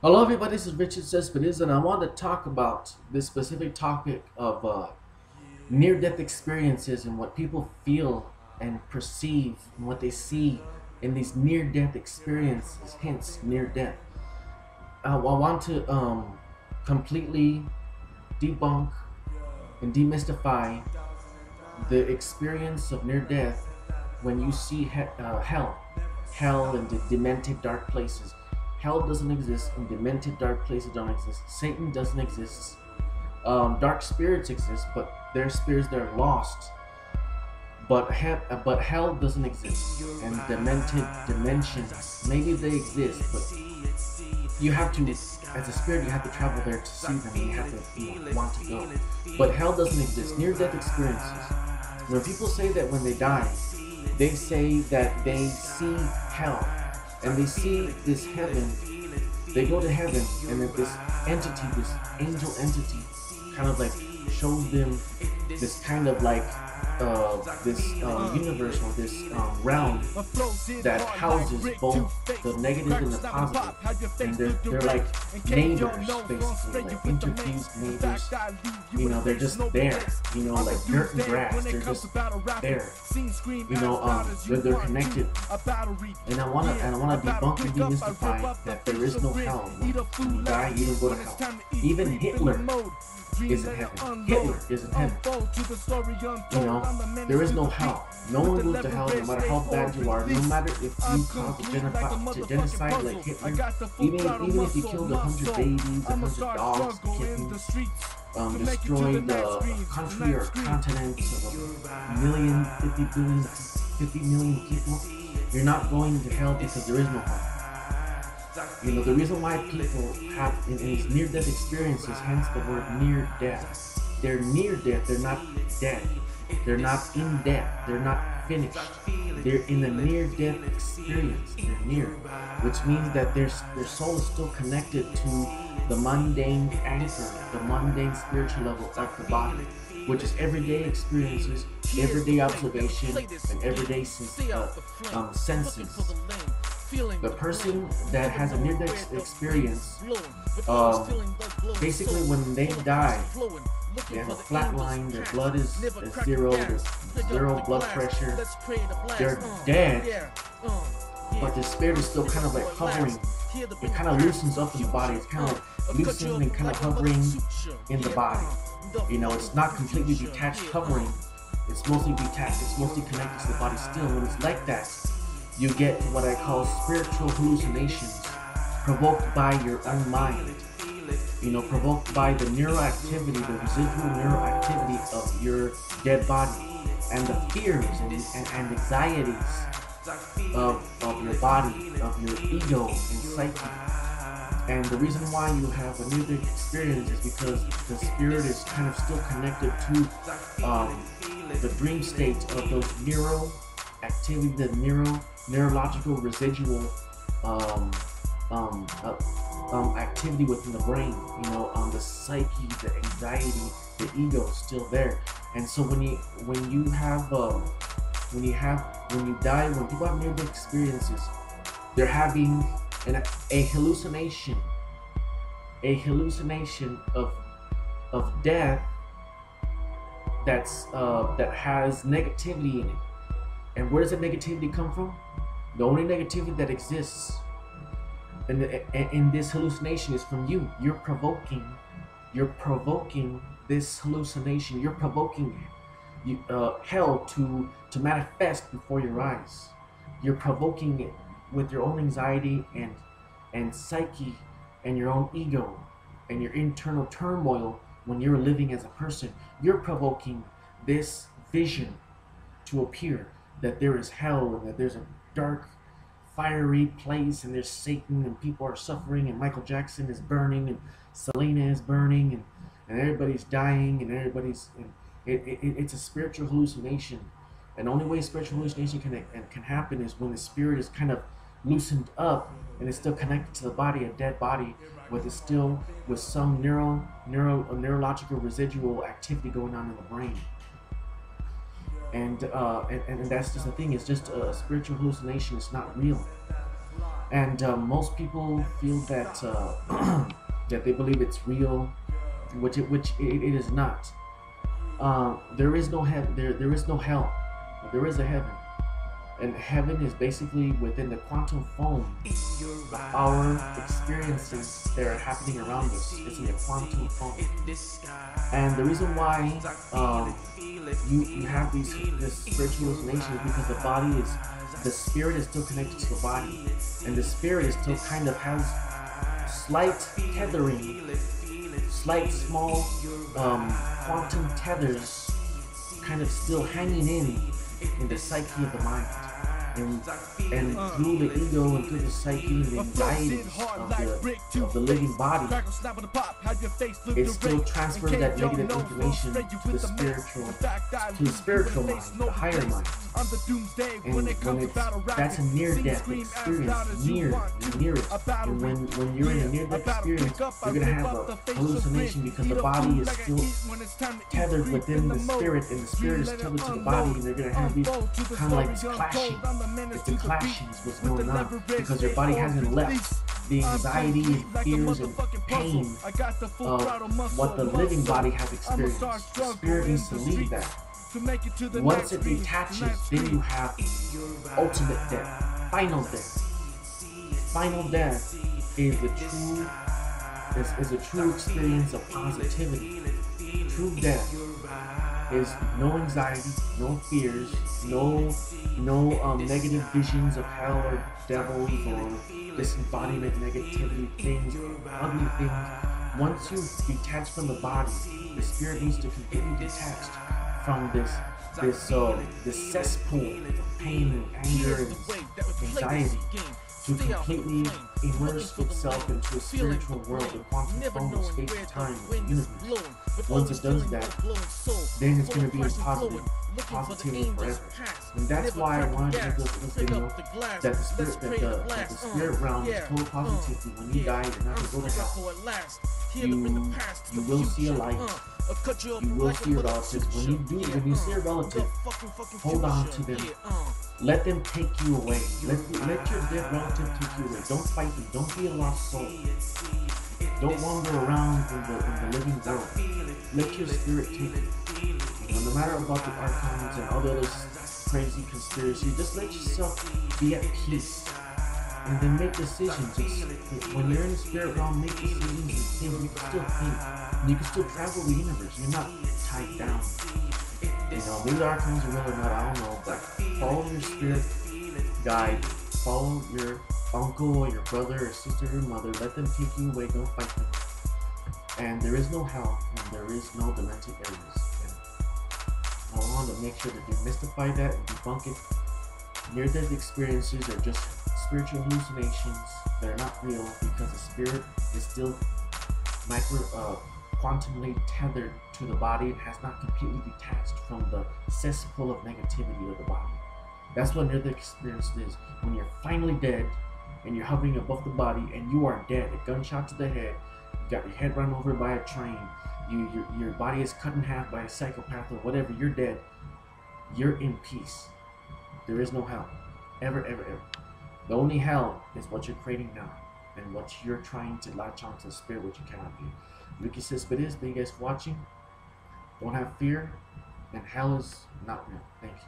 Hello, everybody. This is Richard Cespedes, and I want to talk about this specific topic of uh, near-death experiences and what people feel and perceive and what they see in these near-death experiences, hence near-death. Uh, I want to um, completely debunk and demystify the experience of near-death when you see he- uh, hell, hell and the demented dark places. Hell doesn't exist, and demented dark places don't exist. Satan doesn't exist. Um, dark spirits exist, but they're spirits that are lost. But he- uh, but hell doesn't exist, and demented dimensions maybe they exist, but you have to, as a spirit, you have to travel there to see them. You have to you know, want to go. But hell doesn't exist. Near-death experiences. When people say that when they die, they say that they see hell and they see this heaven. They go to heaven, and then this entity, this angel entity, kind of like shows them this kind of like uh, this um, universe or this um, realm that houses both the negative and the positive, and they're they're like neighbors basically, like interfused neighbors. You know, they're just there. You know, like dirt and grass. They're just there. You know, um, they're, they're connected. And I wanna and I wanna debunk and demystify that there is no hell. When you die, you don't go to hell. Even Hitler is in heaven. Hitler is in heaven. You know, there is no hell. No one goes to hell no matter how bad you are. No matter if you cause a genocide, like Hitler. Even even if you killed a hundred babies, a hundred dogs, kittens, um, destroyed a country or continent of a million, 50 billion, 50 million people, you're not going to hell because there is no hell. You know, the reason why people have in, these near-death experiences, hence the word near death. They're near death, they're not dead. They're not in death, they're not finished. They're in a near-death experience. They're near, which means that their, their soul is still connected to the mundane anchor, the mundane spiritual level of the body, which is everyday experiences, everyday observation, and everyday uh, um, senses. The person that has a near-death experience, um, basically when they die, they have a flat line, their blood is, is zero, there's zero blood pressure, they're dead, but the spirit is still kind of like hovering. It kind of loosens up in the body. It's kind of loosening and kind of hovering in the body. You know, it's not completely detached hovering. It's mostly detached. It's mostly connected to the body still. When it's like that, you get what I call spiritual hallucinations provoked by your own mind. You know, provoked by the neuroactivity, the residual neuroactivity of your dead body and the fears and, and, and anxieties of, of your body, of your ego and psyche. And the reason why you have a near-death experience is because the spirit is kind of still connected to um, the dream state of those neuro activity, the neuro neurological residual um, um, uh, um, activity within the brain. You know, um, the psyche, the anxiety, the ego is still there. And so when you when you have um, when you have when you die, when people have near-death experiences, they're having an, a hallucination, a hallucination of of death that's uh, that has negativity in it. And where does that negativity come from? The only negativity that exists in, the, in this hallucination is from you. You're provoking. You're provoking this hallucination. You're provoking you, uh, hell to to manifest before your eyes. You're provoking it with your own anxiety and and psyche and your own ego and your internal turmoil when you're living as a person. You're provoking this vision to appear that there is hell and that there's a dark, fiery place and there's Satan and people are suffering and Michael Jackson is burning and Selena is burning and, and everybody's dying and everybody's. And it, it, it's a spiritual hallucination. And the only way spiritual hallucination can, can happen is when the spirit is kind of loosened up and it's still connected to the body, a dead body, it's still with some neuro, neuro, neurological residual activity going on in the brain and, uh, and and that's just the thing. It's just a spiritual hallucination. It's not real. and uh, most people feel that uh, that they believe it's real, which it, which it, it is not. Uh, there is no heaven. There there is no hell. There is a heaven, and heaven is basically within the quantum foam our experiences that are happening around us. It's in the quantum foam, and the reason why um, you you have these this spiritual hallucinations because the body is the spirit is still connected to the body, and the spirit is still kind of has slight tethering, slight small um, quantum tethers, kind of still hanging in in the psyche of the mind. And, and through the ego and through the psyche and the anxieties of the, of the living body, it still transfers that negative information to the spiritual, to the spiritual mind, the higher mind. And when it's, that's a near-death experience, near, near it. And when, when you're in a near-death experience, you're gonna have a hallucination because the body is still tethered within the spirit, and the spirit is tethered to the body, and they're gonna have these kind of like clashing. It's a clashing is what's going on because your body hasn't left the anxiety and fears and pain of what the living body has experienced. The spirit needs to leave that. Once it detaches, then you have ultimate death, final death. Final death is the true is, is a true experience of positivity. True death is no anxiety, no fears, no no um, negative visions of hell or devils or disembodiment, negativity, things, ugly things. Once you detach from the body, the spirit needs to completely detach from this this uh, this cesspool of pain and anger and anxiety to completely immerse itself into a spiritual world, the quantum foam of space and time, the universe. Once it does that, then it's going to be in positive, positivity forever. And that's why I wanted to make this, video that the spirit, that the, that the spirit realm is total positivity. When you die, you're not going to go to hell. You, you will see a light. You will see your relatives. When you do, when you see a relative, hold on to them. Let them take you away. Let, let your dead relative take you away. Don't fight them. Don't be a lost soul. Don't wander around in the, in the living world. Let your spirit take you. No matter about the archons and all the other crazy conspiracy, just let yourself be at peace. And then make decisions. It's, when you're in the spirit realm, make decisions and. You can still think. You can still travel the universe. You're not tied down. You know, maybe the archons are real or not, I don't know, but follow your spirit guide. Follow your uncle or your brother or sister or mother. Let them take you away. Don't fight them. And there is no hell, and there is no demented areas. I want to make sure to demystify that and debunk it. Near-death experiences are just spiritual hallucinations. They're not real because the spirit is still micro, uh, quantumly tethered to the body and has not completely detached from the cesspool of negativity of the body. That's what near-death experience is. When you're finally dead and you're hovering above the body and you are dead, a gunshot to the head, you got your head run over by a train, you your, your body is cut in half by a psychopath or whatever, you're dead. You're in peace. There is no hell. Ever, ever, ever. The only hell is what you're creating now and what you're trying to latch onto the spirit, which you cannot be. Ricky Cespedes, thank you guys for watching. Don't have fear, and hell is not real. Thank you.